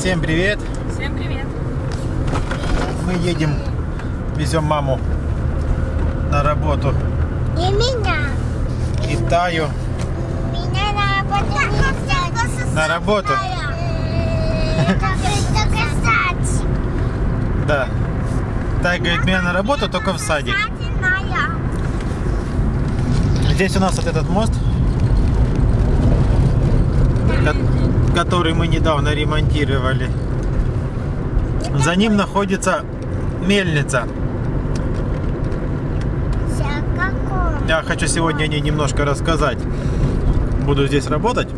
Всем привет! Всем привет! Мы едем, везем маму на работу И меня. Китаю. Меня на работу. На работу? Только садик. Да. Тай говорит, меня на работу, только в садик. Здесь у нас вот этот мост, который мы недавно ремонтировали. За ним находится мельница. Я хочу сегодня о ней немножко рассказать. Буду здесь работать.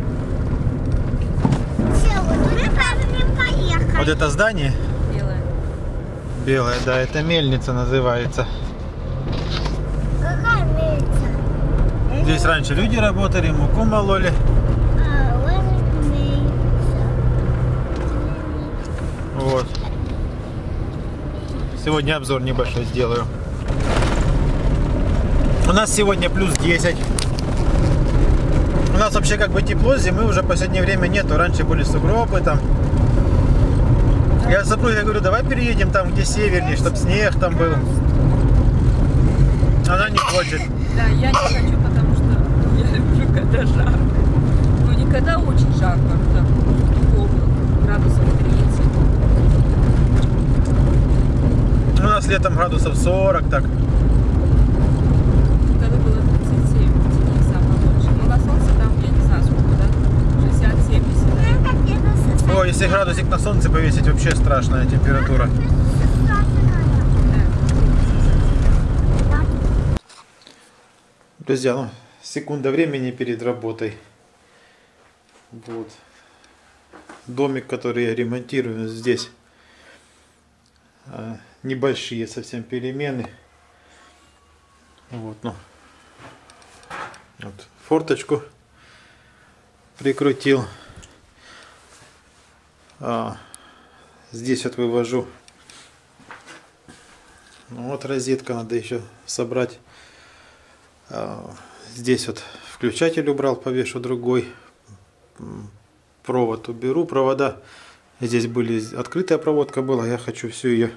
Вот это здание Белая. белое, да, это мельница называется. Какая мельница? Здесь раньше люди работали, муку мололи. А, вот мельница. Вот. Сегодня обзор небольшой сделаю. У нас сегодня плюс 10. У нас вообще как бы тепло, зимы уже в последнее время нету. Раньше были сугробы там. Я супруге говорю, давай переедем там, где севернее, чтобы снег там был. Она не хочет. Да, я не хочу, потому что я люблю, когда жарко. Ну, не когда очень жарко, а когда холодно, градусов 30. У нас летом градусов 40 так. Когда было 37, не самое больше. Ну, на солнце там, я не знаю, сколько, да? 60-70. Ну, как это сосать? О, если градусик на солнце повесить, вообще страшная температура. Друзья, ну, секунда времени перед работой. Вот. Домик, который я ремонтирую здесь. Небольшие совсем перемены. Вот, ну. Вот, форточку прикрутил. А, здесь вот вывожу. Ну, вот розетка надо еще собрать. А, Здесь вот включатель убрал, повешу другой. Провод уберу. Провода здесь были, открытая проводка была. Я хочу всю ее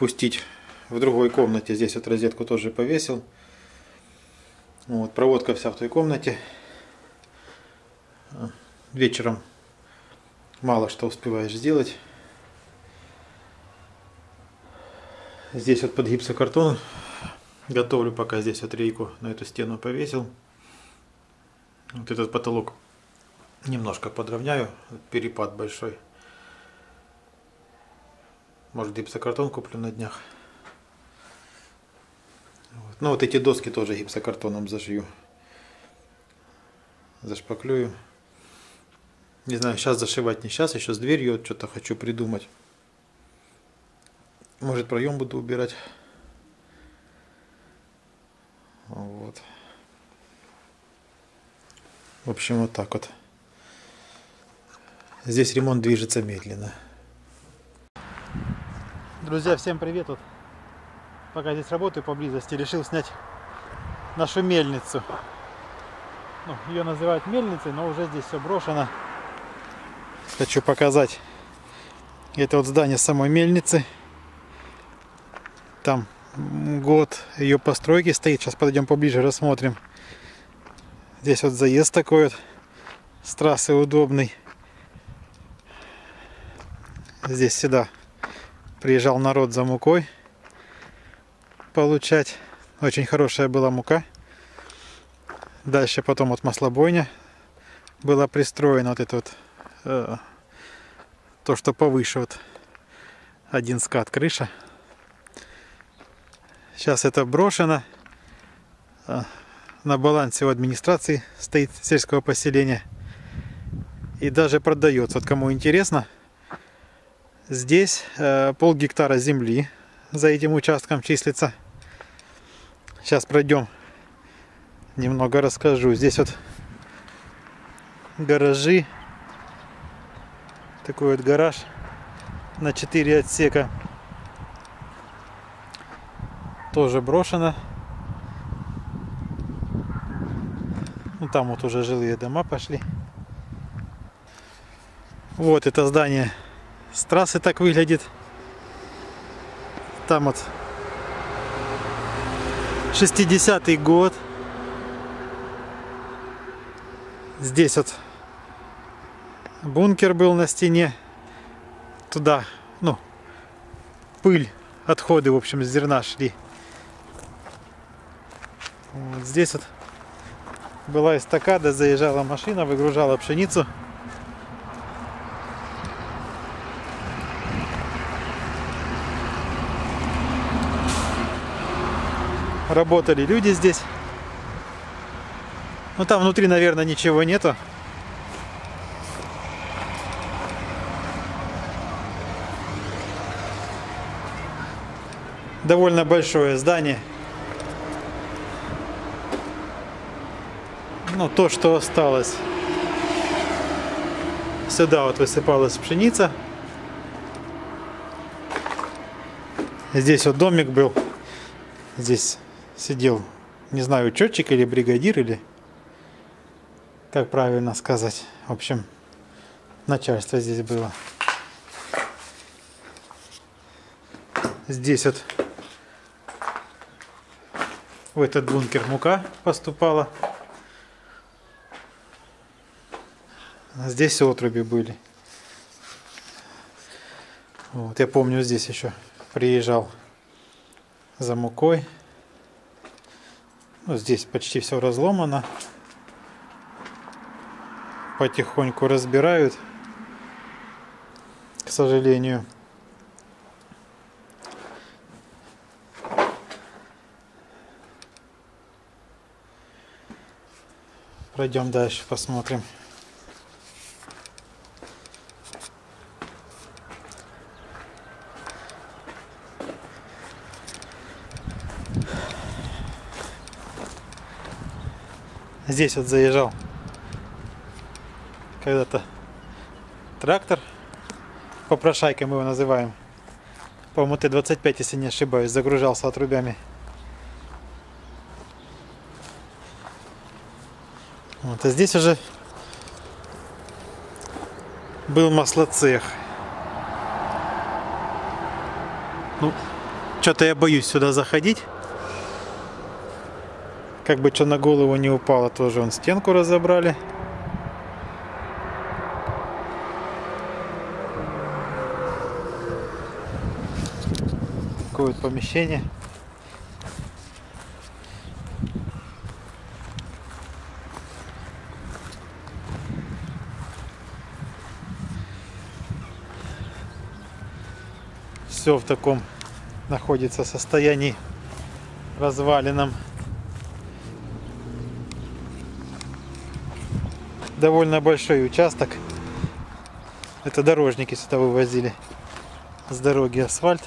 пустить в другой комнате. Здесь вот розетку тоже повесил. Вот, проводка вся в той комнате. Вечером мало что успеваешь сделать. Здесь вот под гипсокартон готовлю, пока здесь вот рейку на эту стену повесил. Вот этот потолок немножко подровняю, перепад большой. Может гипсокартон куплю на днях. Вот. Ну вот эти доски тоже гипсокартоном зашью. Зашпаклюю. Не знаю, сейчас зашивать не сейчас, еще с дверью вот что-то хочу придумать. Может проем буду убирать. Вот. В общем, вот так вот. Здесь ремонт движется медленно. Друзья, всем привет! Вот пока здесь работаю поблизости, решил снять нашу мельницу. Ну, ее называют мельницей, но уже здесь все брошено. Хочу показать. Это вот здание самой мельницы. Там год ее постройки стоит. Сейчас подойдем поближе, рассмотрим. Здесь вот заезд такой вот с трассы удобный. Здесь всегда приезжал народ за мукой получать. Очень хорошая была мука. Дальше потом вот маслобойня была пристроена. Вот это вот э, то, что повыше вот один скат крыша. Сейчас это брошено. А, На балансе у администрации стоит сельского поселения. И даже продается. Вот кому интересно, здесь э, пол гектара земли за этим участком числится. Сейчас пройдем. Немного расскажу. Здесь вот гаражи. Такой вот гараж на 4 отсека. Тоже брошено. Ну там вот уже жилые дома пошли. Вот это здание с трассы так выглядит. Там вот 60-й год. Здесь вот бункер был на стене. Туда, ну, пыль, отходы, в общем, зерна шли. Вот здесь вот была эстакада, заезжала машина, выгружала пшеницу. Работали люди здесь. Ну там внутри, наверное, ничего нету. Довольно большое здание. Ну, то, что осталось. Сюда вот высыпалась пшеница. Здесь вот домик был. Здесь сидел, не знаю, учетчик или бригадир, или как правильно сказать. В общем, начальство здесь было. Здесь вот в этот бункер мука поступала. Здесь отруби были. Вот, я помню, здесь еще приезжал за мукой. Ну, здесь почти все разломано. Потихоньку разбирают, к сожалению. Пройдем дальше, посмотрим. Здесь вот заезжал когда-то трактор. Попрошайкой мы его называем. По-моему, Т-25, если не ошибаюсь, загружался отрубями. Вот, а здесь уже был маслоцех. Ну, что-то я боюсь сюда заходить. Как бы что на голову не упало, тоже он стенку разобрали. Такое вот помещение. Все в таком находится состоянии развалином. Довольно большой участок. Это дорожники сюда вывозили с дороги асфальт.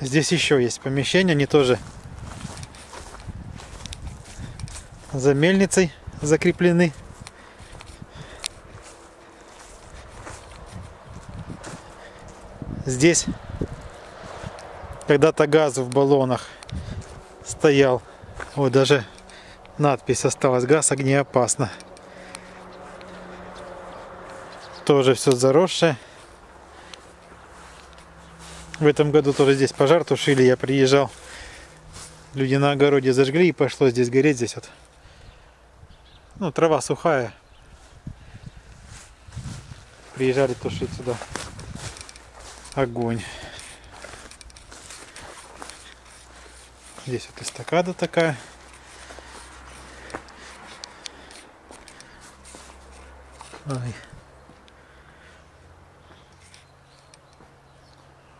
Здесь еще есть помещения, они тоже за мельницей закреплены. Здесь когда-то газ в баллонах стоял. Вот даже надпись осталась. Газ огнеопасно. Тоже все заросшее. В этом году тоже здесь пожар тушили. Я приезжал. Люди на огороде зажгли и пошло здесь гореть. Здесь вот. Ну, трава сухая. Приезжали тушить сюда огонь. Здесь вот эстакада такая. Ой.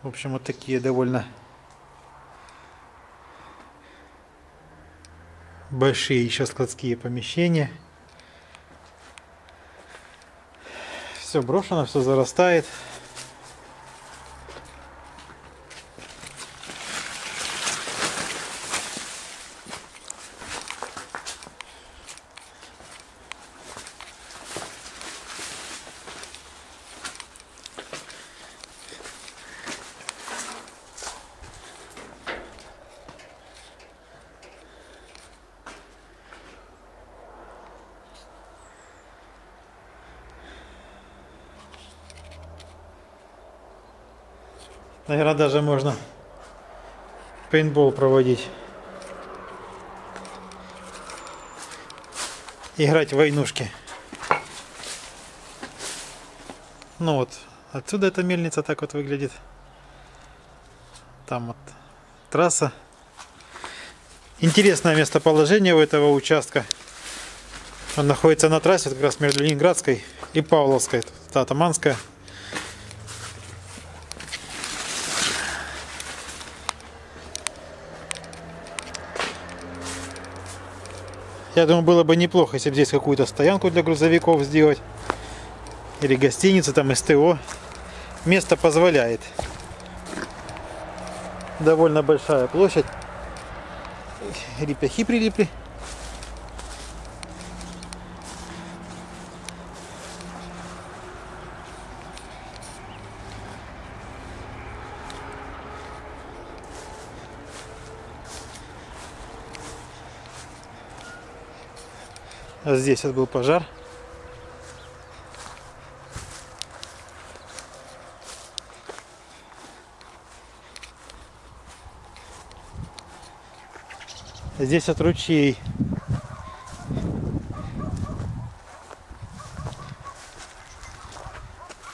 В общем, вот такие довольно большие еще складские помещения. Все брошено, все зарастает. Наверное, даже можно пейнтбол проводить. Играть в войнушки. Ну вот, отсюда эта мельница так вот выглядит. Там вот трасса. Интересное местоположение у этого участка. Он находится на трассе как раз между Ленинградской и Павловской. Это Атаманская. Я думаю, было бы неплохо, если бы здесь какую-то стоянку для грузовиков сделать. Или гостиницу, там СТО. Место позволяет. Довольно большая площадь. Репяхи прилипли. Здесь вот был пожар. Здесь от ручей.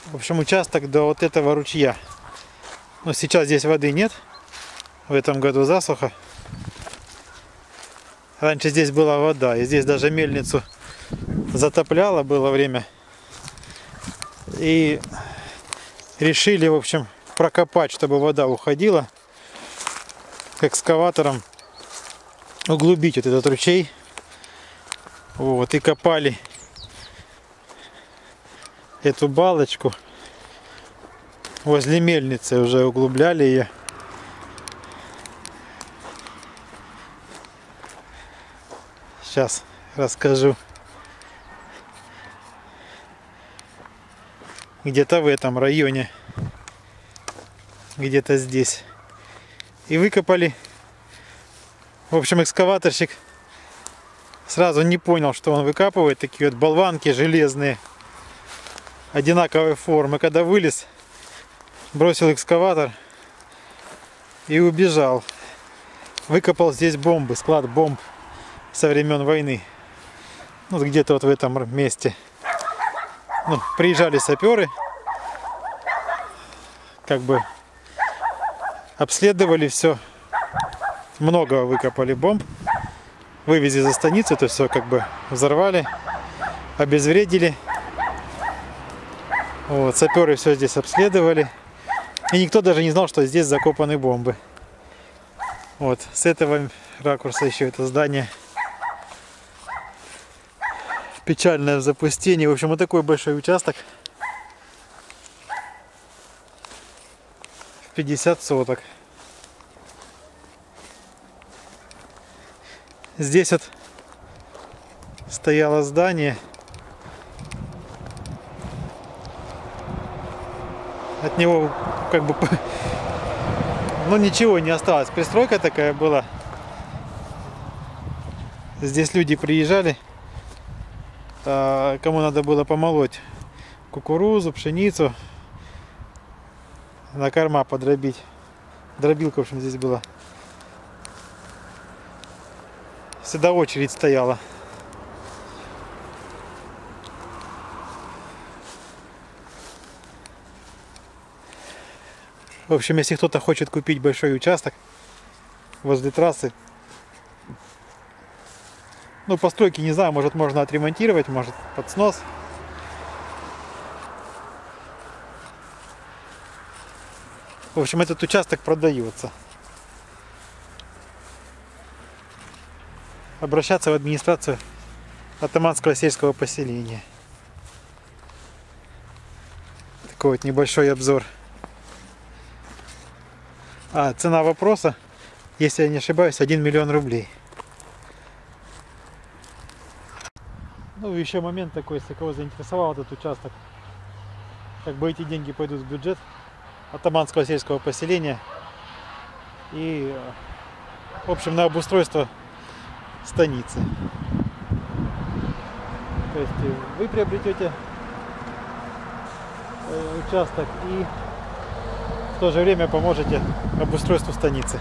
В общем, участок до вот этого ручья. Но сейчас здесь воды нет. В этом году засуха. Раньше здесь была вода, и здесь даже мельницу затопляло было время. И решили, в общем, прокопать, чтобы вода уходила экскаватором, углубить вот этот ручей. Вот, и копали эту балочку возле мельницы, уже углубляли ее. Сейчас расскажу. Где-то в этом районе. Где-то здесь. И выкопали. В общем, экскаваторщик сразу не понял, что он выкапывает. Такие вот болванки железные. Одинаковой формы. Когда вылез, бросил экскаватор и убежал. Выкопал здесь бомбы, склад бомб со времен войны. Вот где-то вот в этом месте. Ну, приезжали саперы, как бы обследовали все. Много выкопали бомб, вывезли за станицу, это все как бы взорвали, обезвредили. Вот, саперы все здесь обследовали. И никто даже не знал, что здесь закопаны бомбы. Вот, с этого ракурса еще это здание печальное запустение. В общем, вот такой большой участок. 50 соток. Здесь вот стояло здание. От него как бы ну ничего не осталось. Пристройка такая была. Здесь люди приезжали кому надо было помолоть кукурузу, пшеницу, на корма подробить. Дробилка, в общем, здесь была. Всегда очередь стояла. В общем, если кто-то хочет купить большой участок возле трассы, ну, постройки, не знаю, может можно отремонтировать, может под снос. В общем, этот участок продается. Обращаться в администрацию Атаманского сельского поселения. Такой вот небольшой обзор. А, цена вопроса, если я не ошибаюсь, 1 миллион рублей. Ну, еще момент такой, если кого заинтересовал этот участок, как бы эти деньги пойдут в бюджет атаманского сельского поселения и, в общем, на обустройство станицы. То есть вы приобретете э, участок и в то же время поможете обустройству станицы.